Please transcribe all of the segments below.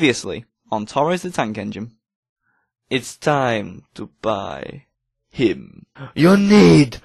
Previously on Torres the Tank Engine. It's time to buy him. You need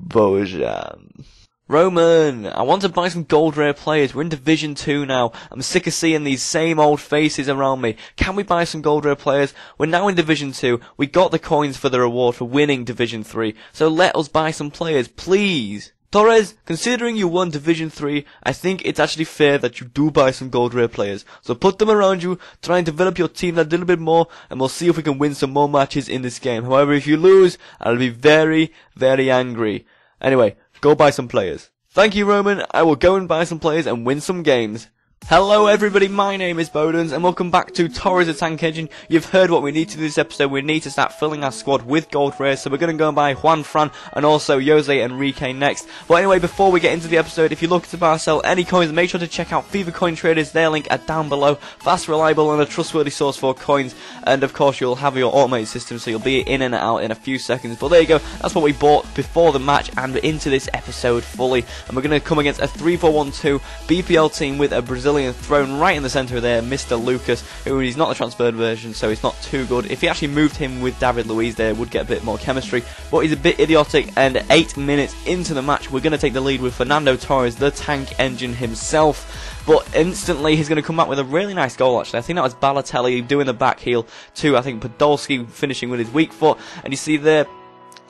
Bojan. Roman, I want to buy some gold rare players. We're in Division 2 now. I'm sick of seeing these same old faces around me. Can we buy some gold rare players? We're now in Division 2. We got the coins for the reward for winning Division 3. So let us buy some players, please. Torres, considering you won Division 3, I think it's actually fair that you do buy some gold rare players. So put them around you, try and develop your team a little bit more, and we'll see if we can win some more matches in this game. However, if you lose, I'll be very, very angry. Anyway, go buy some players. Thank you, Roman. I will go and buy some players and win some games. Hello everybody, my name is Bodens and welcome back to Torres the Tank Engine. You've heard what we need to do this episode, we need to start filling our squad with gold rares, so we're going to go and buy Juan Fran and also Jose Enrique next. But anyway, before we get into the episode, if you're looking to buy or sell any coins, make sure to check out FIFA Coin Traders, their link are down below. Fast, reliable and a trustworthy source for coins, and of course you'll have your automated system so you'll be in and out in a few seconds. But there you go, that's what we bought before the match and into this episode fully. And we're going to come against a 3-4-1-2 BPL team with a Brazilian thrown right in the centre there, Mr. Lucas, who is not the transferred version, so he's not too good. If he actually moved him with David Luiz there, would get a bit more chemistry, but he's a bit idiotic, and eight minutes into the match, we're going to take the lead with Fernando Torres, the tank engine himself. But instantly he's going to come back with a really nice goal actually. I think that was Balotelli doing the back heel to I think Podolski finishing with his weak foot. And you see there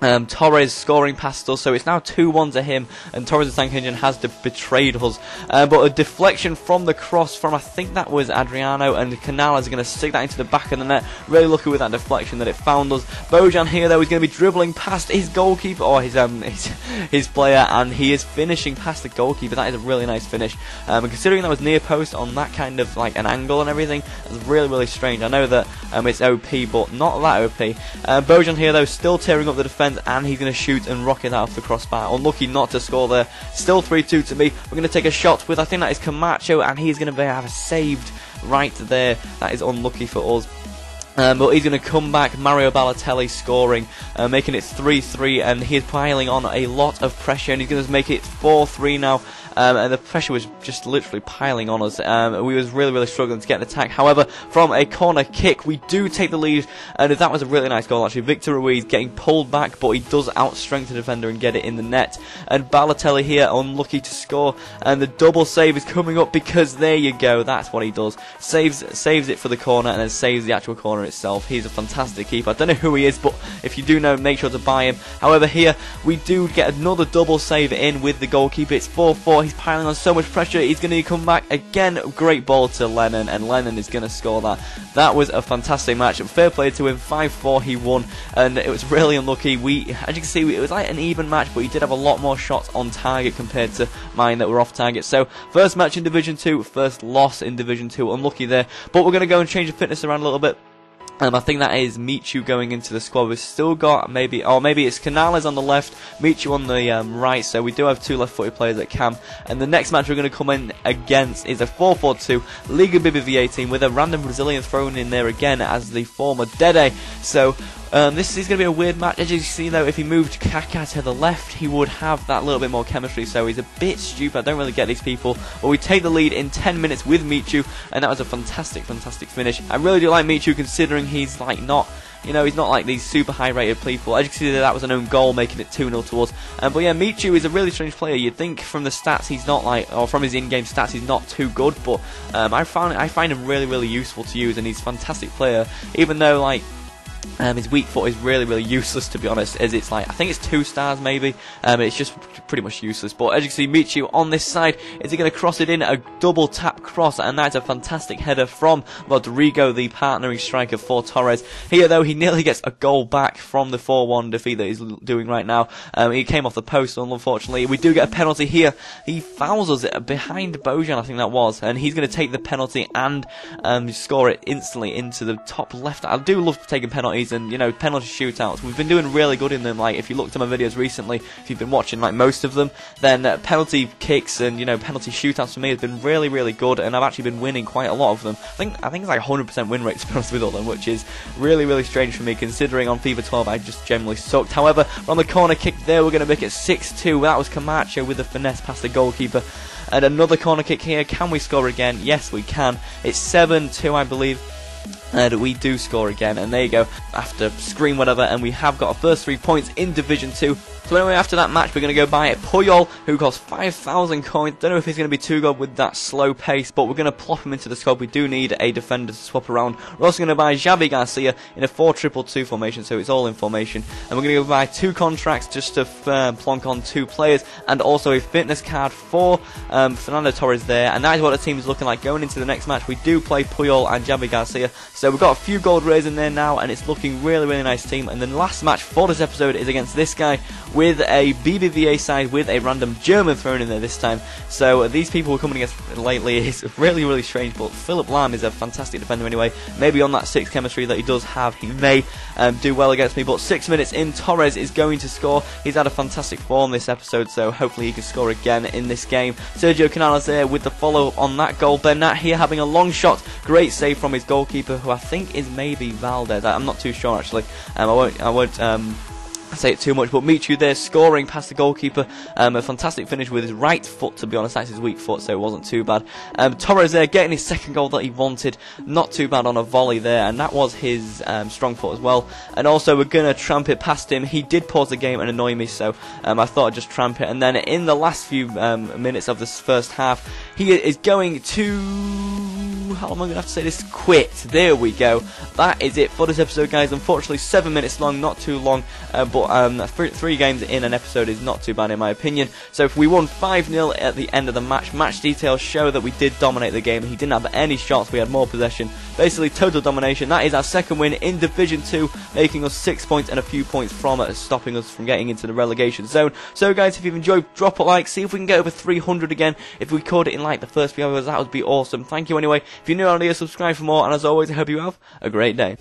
um, Torres scoring past us, so it's now 2-1 to him, and Torres the Tank Engine has betrayed us. Uh, but a deflection from the cross from, I think that was Adriano, and Canales is going to stick that into the back of the net. Really lucky with that deflection that it found us. Bojan here, though, is going to be dribbling past his goalkeeper, or his, um, his, his player, and he is finishing past the goalkeeper. That is a really nice finish. Um, and considering that was near post on that kind of, like, an angle and everything, it's really, really strange. I know that um, it's OP, but not that OP. Uh, Bojan here, though, still tearing up the defence and he's going to shoot and rocket out of the crossbar. Unlucky not to score there. Still 3-2 to me. We're going to take a shot with, I think that is Camacho, and he's going to be have a saved right there. That is unlucky for us. Um, but he's going to come back, Mario Balotelli scoring, uh, making it 3-3, and he's piling on a lot of pressure, and he's going to make it 4-3 now um, and the pressure was just literally piling on us. Um, we was really, really struggling to get an attack. However, from a corner kick, we do take the lead, and that was a really nice goal actually. Victor Ruiz getting pulled back, but he does outstrength the defender and get it in the net. And Balotelli here, unlucky to score, and the double save is coming up because there you go, that's what he does. Saves, saves it for the corner, and then saves the actual corner itself. He's a fantastic keeper. I don't know who he is, but if you do know, make sure to buy him. However, here we do get another double save in with the goalkeeper. It's 4-4 he's piling on so much pressure. He's going to come back again. Great ball to Lennon, and Lennon is going to score that. That was a fantastic match. Fair play to him. 5-4 he won, and it was really unlucky. We, as you can see, it was like an even match, but he did have a lot more shots on target compared to mine that were off target. So first match in Division 2, first loss in Division 2. Unlucky there, but we're going to go and change the fitness around a little bit. Um, I think that is Michu going into the squad. We've still got maybe, or maybe it's Canales on the left, Michu on the um, right. So we do have two left-footed players at camp. And the next match we're going to come in against is a 4-4-2 Liga BBVA team with a random Brazilian thrown in there again as the former Dede. So um, this is going to be a weird match. As you see, though, if he moved Kaká to the left, he would have that little bit more chemistry. So he's a bit stupid. I don't really get these people. But we take the lead in 10 minutes with Michu, and that was a fantastic, fantastic finish. I really do like Michu considering he's like not you know, he's not like these super high rated people. As you can see, that was an own goal, making it 2 0 to us. Um, but yeah, Michu is a really strange player. You'd think from the stats he's not like, or from his in game stats, he's not too good, but um, I, found, I find him really, really useful to use, and he's a fantastic player, even though, like, um, his weak foot is really, really useless to be honest, as it's like, I think it's two stars maybe, um, it's just pretty much useless. But as you can see, Michu on this side, is he going to cross it in? A double tap cross, and that's a fantastic header from Rodrigo, the partnering striker for Torres. Here though, he nearly gets a goal back from the 4-1 defeat that he's doing right now. Um, he came off the post, unfortunately. We do get a penalty here. He fouls us behind Bojan, I think that was, and he's going to take the penalty and um, score it instantly into the top left. I do love taking penalties penalties and you know penalty shootouts. We've been doing really good in them. Like if you looked at my videos recently, if you've been watching like most of them, then uh, penalty kicks and you know penalty shootouts for me has been really really good. and I've actually been winning quite a lot of them. I think I think it's like 100% win rate to be honest with all them, which is really really strange for me considering on FIFA 12 I just generally sucked. However, on the corner kick there, we're going to make it 6-2. That was Camacho with the finesse past the goalkeeper. And another corner kick here. Can we score again? Yes, we can. It's 7-2, I believe and we do score again and there you go after screen whatever and we have got our first three points in division 2 so anyway, after that match, we're going to go buy Puyol, who costs 5,000 coins. Don't know if he's going to be too good with that slow pace, but we're going to plop him into the squad. We do need a defender to swap around. We're also going to buy Xavi Garcia in a 4-2-2 formation, so it's all in formation. And we're going to go buy two contracts just to uh, plonk on two players, and also a fitness card for um, Fernando Torres there. And that is what the team is looking like going into the next match. We do play Puyol and Xavi Garcia, so we've got a few gold rares in there now, and it's looking really, really nice team. And then the last match for this episode is against this guy with a BBVA side with a random German thrown in there this time. So these people we're coming against lately is really, really strange, but Philipp Lahm is a fantastic defender anyway. Maybe on that six chemistry that he does have, he may um, do well against me, but six minutes in, Torres is going to score. He's had a fantastic form this episode, so hopefully he can score again in this game. Sergio Canales there with the follow on that goal. Bernat here having a long shot. Great save from his goalkeeper, who I think is maybe Valdés. I'm not too sure actually. Um, I won't. I won't. Um, say it too much, but Michu there scoring past the goalkeeper. Um, a fantastic finish with his right foot, to be honest. That's his weak foot, so it wasn't too bad. Um, Torres there getting his second goal that he wanted. Not too bad on a volley there, and that was his um, strong foot as well. And also, we're going to tramp it past him. He did pause the game and annoy me, so um, I thought I'd just tramp it. And then in the last few um, minutes of this first half, he is going to how am I going to have to say this? Quit. There we go. That is it for this episode, guys. Unfortunately, seven minutes long, not too long, uh, but um, three, games in an episode is not too bad in my opinion. So if we won 5-0 at the end of the match, match details show that we did dominate the game. He didn't have any shots, we had more possession. Basically, total domination. That is our second win in Division 2, making us six points and a few points from it, stopping us from getting into the relegation zone. So guys, if you've enjoyed, drop a like, see if we can get over 300 again. If we could it in like the first few hours, that would be awesome. Thank you anyway. If you're new around here, subscribe for more, and as always, I hope you have a great day.